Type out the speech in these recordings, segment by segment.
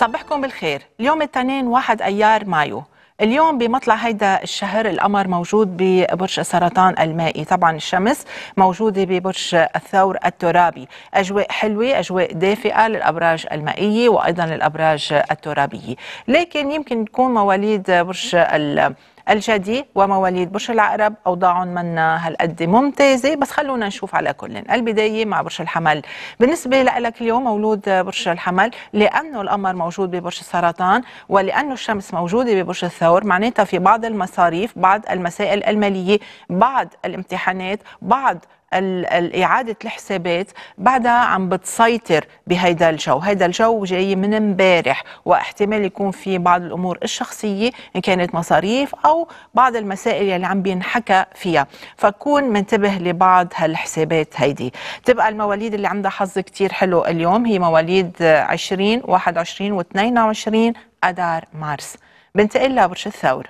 صبحكم بالخير. اليوم الاثنين واحد أيار مايو. اليوم بمطلع هيدا الشهر القمر موجود ببرج السرطان المائي. طبعا الشمس موجودة ببرج الثور الترابي. أجواء حلوة أجواء دافئة للأبراج المائية وأيضا للأبراج الترابية. لكن يمكن تكون مواليد برج الجدي ومواليد برج العقرب اوضاعهم منا هالقد ممتازة بس خلونا نشوف على كل. البداية مع برج الحمل. بالنسبة لك اليوم مولود برج الحمل لأنه القمر موجود ببرج السرطان ولأنه الشمس موجودة ببرج الثور معناتها في بعض المصاريف بعض المسائل المالية بعض الامتحانات بعض إعادة الحسابات بعدها عم بتسيطر بهيدا الجو. هيدا الجو جاي من امبارح واحتمال يكون في بعض الأمور الشخصية إن كانت مصاريف أو بعض المسائل اللي عم بينحكى فيها. فكون منتبه لبعض هالحسابات هيدي. تبقى المواليد اللي عندها حظ كتير حلو اليوم هي مواليد 20 21 و 22 أدار مارس. بنتقل لبرج الثور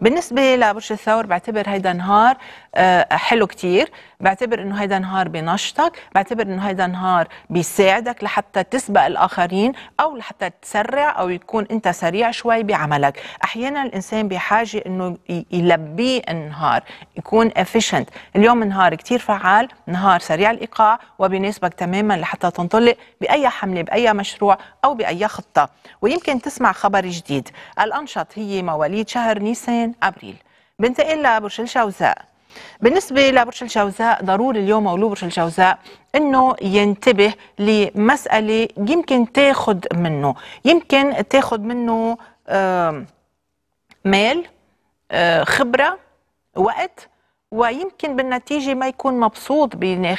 بالنسبة لبرج الثور بعتبر هيدا نهار آه، حلو كتير. بعتبر إنه هيدا نهار بنشطك بعتبر إنه هيدا نهار بيساعدك لحتى تسبق الآخرين أو لحتى تسرع أو يكون أنت سريع شوي بعملك. أحيانا الإنسان بحاجة إنه يلبي النهار يكون efficient. اليوم نهار كتير فعال نهار سريع الإيقاع وبيناسبك تماما لحتى تنطلق بأي حملة بأي مشروع أو بأي خطة. ويمكن تسمع خبر جديد. الأنشط هي مواليد شهر نيسان أبريل. بنتقل لبرج الجوزاء. بالنسبة لبرج الجوزاء ضروري اليوم مولود برج الجوزاء إنه ينتبه لمسألة يمكن تاخد منه. يمكن تاخد منه مال خبرة وقت ويمكن بالنتيجة ما يكون مبسوط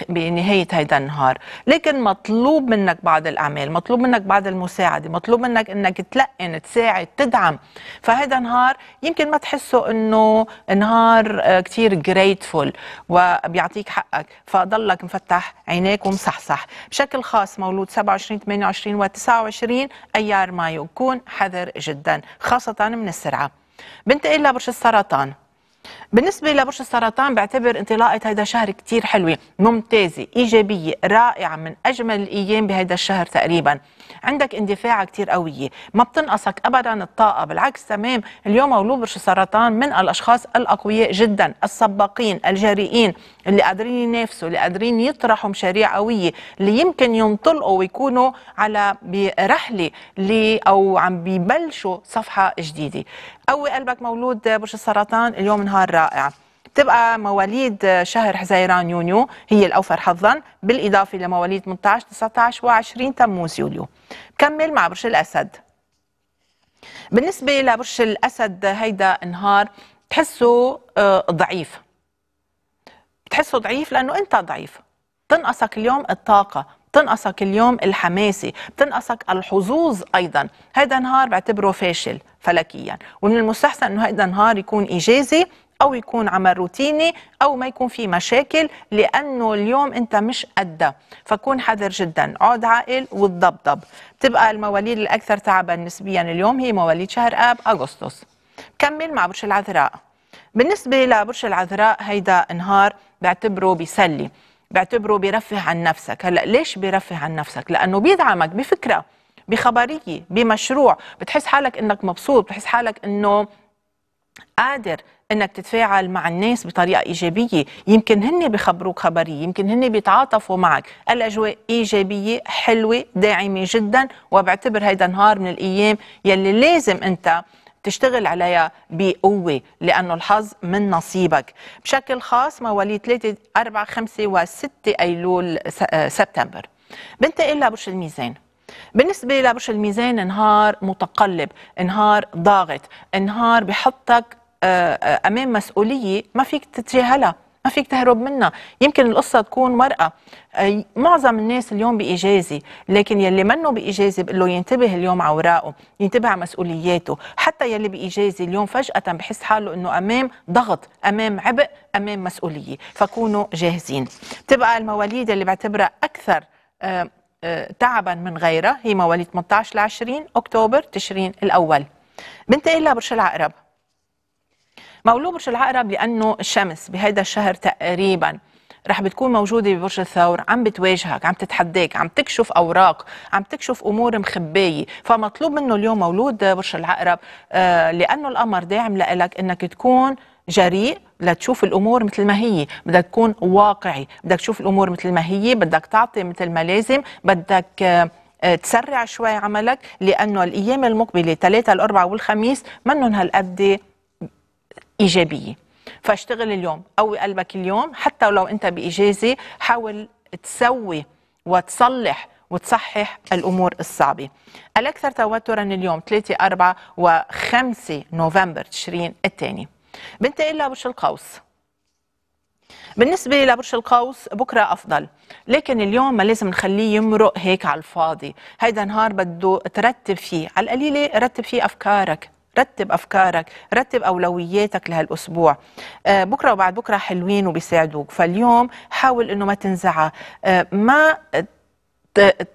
بنهاية هيدا النهار. لكن مطلوب منك بعض الأعمال مطلوب منك بعض المساعدة مطلوب منك أنك تلقن تساعد تدعم. فهيدا نهار يمكن ما تحسه أنه نهار آه، كتير جريتفول وبيعطيك حقك. فضلك مفتح عينيك ومصحصح. بشكل خاص مولود 27 28 و 29 أيار مايو. كون حذر جدا خاصة من السرعة. بنتقل لبرج السرطان بالنسبة لبرج السرطان بعتبر انطلاقة هيدا شهر كتير حلوة ممتازة إيجابية رائعة من أجمل الأيام بهيدا الشهر تقريبا. عندك اندفاع كتير قوية ما بتنقصك أبدا الطاقة بالعكس تمام اليوم مولود برج السرطان من الأشخاص الأقوياء جدا السباقين الجريئين اللي قادرين ينافسوا اللي قادرين يطرحوا مشاريع قوية اللي يمكن ينطلقوا ويكونوا على برحلة أو عم بيبلشوا صفحة جديدة. قوي قلبك مولود برج السرطان اليوم نهار رائع بتبقى مواليد شهر حزيران يونيو هي الأوفر حظا. بالإضافة لمواليد 18 19 و20 تموز يوليو. بكمل مع برج الأسد. بالنسبة لبرج الأسد هيدا نهار تحسه آه، ضعيف. بتحسه ضعيف لأنه أنت ضعيف. تنقصك اليوم الطاقة بتنقصك اليوم الحماسة بتنقصك الحظوظ أيضا. هذا نهار بعتبره فاشل فلكيا. ومن المستحسن أنه هذا نهار يكون إيجازي أو يكون عمل روتيني أو ما يكون في مشاكل لأنه اليوم أنت مش قدة. فكون حذر جدا عود عاقل وتضبضب. بتبقى المواليد الأكثر تعبا نسبيا اليوم هي مواليد شهر آب أغسطس. كمل مع برج العذراء. بالنسبة لبرج العذراء هيدا نهار بعتبره بيسلي بعتبره بيرفه عن نفسك. هلأ ليش بيرفه عن نفسك؟ لأنه بيدعمك بفكرة بخبرية بمشروع. بتحس حالك إنك مبسوط بتحس حالك إنه قادر إنك تتفاعل مع الناس بطريقة إيجابية. يمكن هن بخبروك خبريه يمكن هن بيتعاطفوا معك. الأجواء إيجابية حلوة داعمة جدا وبعتبر هيدا نهار من الأيام يلي لازم أنت تشتغل عليها بقوة لأنه الحظ من نصيبك. بشكل خاص مواليد 3 4 5 و 6 أيلول سبتمبر. بنتقل لبرج الميزان. بالنسبة لبرج الميزان نهار متقلب نهار ضاغط نهار بحطك آه، آه، أمام مسؤولية. ما فيك تتجاهلها ما فيك تهرب منها. يمكن القصة تكون ورقه آه، معظم الناس اليوم بإجازة لكن يلي منه بإجازة بقول له ينتبه اليوم على اوراقه ينتبه على مسؤولياته. حتى يلي بإجازة اليوم فجأة بحس حاله إنه أمام ضغط أمام عبء أمام مسؤولية. فكونوا جاهزين. تبقى المواليد اللي بعتبرها أكثر تعبا من غيرها. هي مواليد 18 ل 20 أكتوبر تشرين الأول. بنتقل لبرج العقرب. مولود برج العقرب لأنه الشمس بهذا الشهر تقريبا رح بتكون موجودة ببرج الثور عم بتواجهك عم تتحداك عم تكشف أوراق عم تكشف أمور مخباية فمطلوب منه اليوم مولود برج العقرب آه لأنه القمر داعم لك أنك تكون جريء لتشوف الأمور مثل ما هي بدك تكون واقعي بدك تشوف الأمور مثل ما هي بدك تعطي مثل ما لازم بدك آه، تسرع شوي عملك لأنه الأيام المقبلة ثلاثة الاربعاء والخميس منهم هالقد إيجابية فاشتغل اليوم قوي قلبك اليوم حتى لو أنت باجازه حاول تسوي وتصلح وتصحح الأمور الصعبة. الاكثر توترا اليوم 3 4 و5 نوفمبر تشرين الثاني. بنتقل لبرج القوس. بالنسبة لبرج القوس بكرة أفضل لكن اليوم ما لازم نخليه يمرق هيك على الفاضي هيدا نهار بده ترتب فيه على القليلة رتب فيه أفكارك رتب أفكارك رتب أولوياتك لهالأسبوع. آه بكرة وبعد بكرة حلوين وبيساعدوك. فاليوم حاول إنه ما تنزعى. آه ما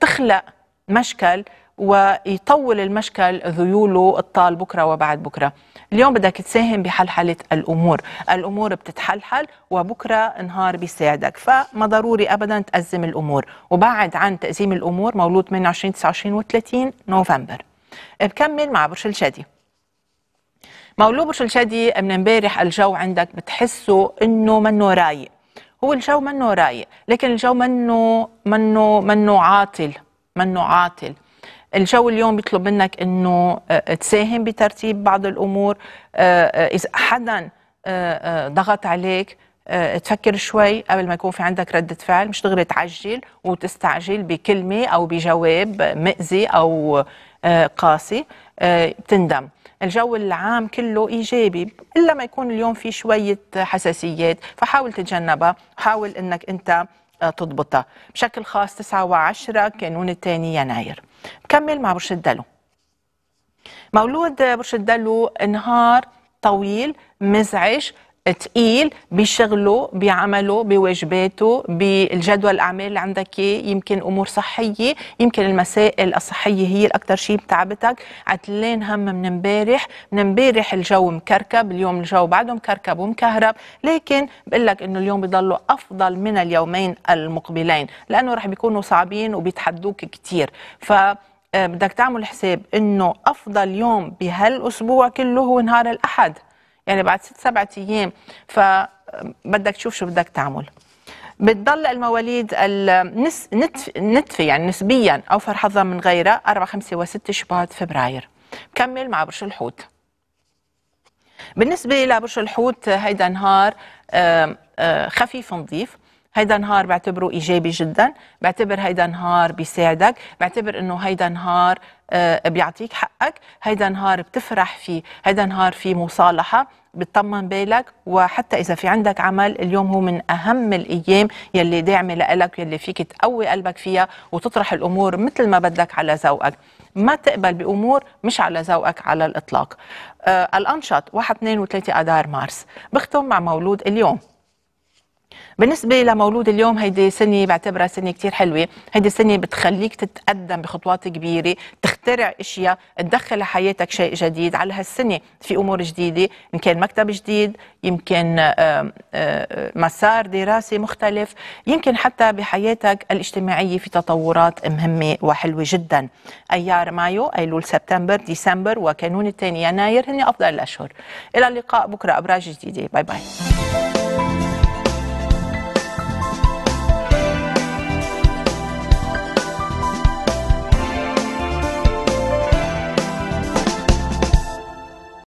تخلق مشكل ويطول المشكل ذيوله الطال بكرة وبعد بكرة. اليوم بدك تساهم بحلحلة الأمور. الأمور بتتحلحل وبكرة نهار بيساعدك. فما ضروري ابدا تأزم الأمور. وبعد عن تأزيم الأمور مولود 28 29 و30 نوفمبر. بكمل مع برج الشدي مولود برج الشدي من امبارح الجو عندك بتحسه إنه منه رايق. هو الجو منه رايق لكن الجو منه منه منه عاطل منه عاطل. الجو اليوم بيطلب منك إنه آه، تساهم بترتيب بعض الأمور. آه، آه، إذا حدا ضغط عليك تفكر شوي قبل ما يكون في عندك ردة فعل مش دغري تعجل وتستعجل بكلمة أو بجواب مأذي أو قاسي بتندم الجو العام كله إيجابي إلا ما يكون اليوم في شوية حساسيات فحاول تتجنبها حاول إنك أنت تضبطها. بشكل خاص 9 و10 كانون الثاني يناير. بكمل مع برج الدلو مولود برج الدلو نهار طويل مزعج تقيل بشغله بعمله بواجباته بالجدول الأعمال اللي عندك يمكن أمور صحية يمكن المسائل الصحية هي الاكثر شيء بتعبتك. عتلين هم من امبارح من امبارح الجو مكركب اليوم الجو بعده مكركب ومكهرب. لكن بقول لك إنه اليوم بضلوا أفضل من اليومين المقبلين لأنه رح بيكونوا صعبين وبيتحدوك كثير ف آه، بدك تعمل حساب إنه أفضل يوم بهالأسبوع كله هو نهار الأحد. يعني بعد ست سبعة أيام فبدك تشوف شو بدك تعمل. بتضل المواليد النس نتف نتفة يعني نسبيا اوفر حظا من غيرها 4 5 و6 شباط فبراير. بكمل مع برج الحوت. بالنسبة لبرج الحوت هيدا نهار خفيف نظيف هيدا نهار بعتبره إيجابي جدا بعتبر هيدا نهار بيساعدك بعتبر إنه هيدا نهار آه، بيعطيك حقك هيدا نهار بتفرح فيه هيدا نهار فيه مصالحة بتطمن بالك وحتى إذا في عندك عمل اليوم هو من أهم الأيام يلي داعمة لك يلي فيك تقوي قلبك فيها وتطرح الأمور مثل ما بدك على ذوقك. ما تقبل بأمور مش على ذوقك على الإطلاق. آه الأنشط 1 2 و3 آذار مارس. بختم مع مولود اليوم. بالنسبة لمولود اليوم هيدي سنة بعتبرها سنة كتير حلوة. هيدي سنة بتخليك تتقدم بخطوات كبيرة تخترع أشياء تدخل لحياتك شيء جديد. على هالسنة في أمور جديدة كان مكتب جديد يمكن مسار دراسي مختلف. يمكن حتى بحياتك الاجتماعية في تطورات مهمة وحلوة جدا. أيار مايو أيلول سبتمبر ديسمبر وكانون الثاني يناير هن أفضل الأشهر. إلى اللقاء بكرة أبراج جديدة. bye bye.